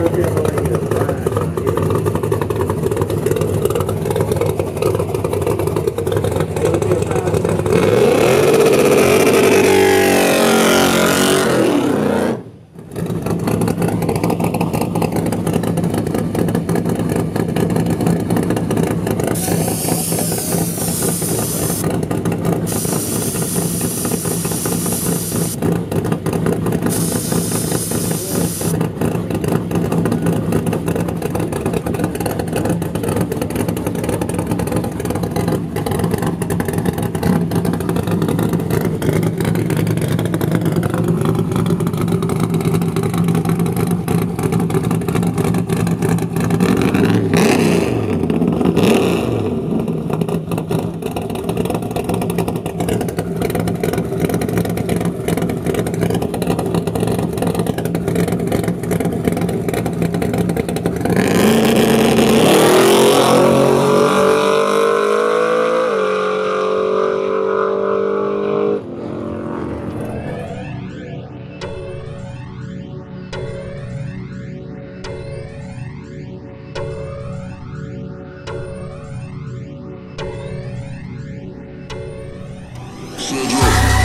Thank you. Sandra.